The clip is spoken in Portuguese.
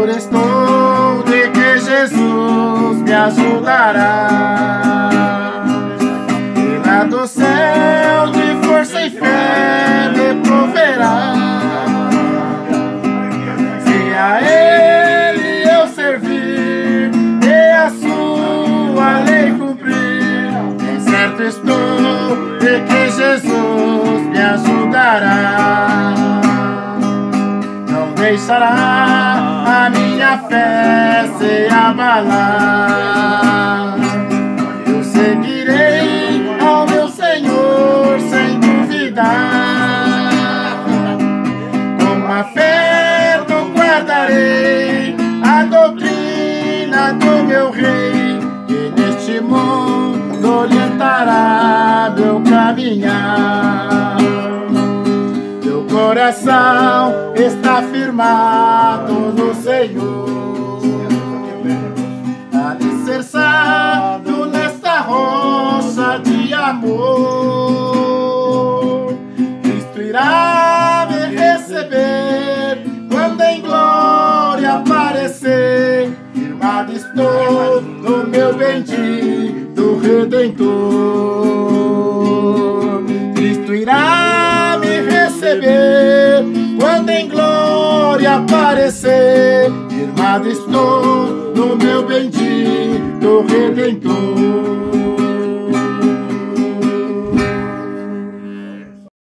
seguro estou de que Jesus me ajudará. E lá do céu de força e fé me proverá. Se a Ele eu servir e a sua lei cumprir, certo estou de que Jesus deixará a minha fé se abalar. Eu seguirei ao meu Senhor sem duvidar. Com a eu guardarei a doutrina do meu rei, que neste mundo orientará meu caminhar. Coração está firmado no Senhor, alicerçado nesta rocha de amor. Cristo irá me receber quando em glória aparecer. Firmado estou no meu bendito Redentor. Quando em glória aparecer. Firmado estou no meu bendito Redentor.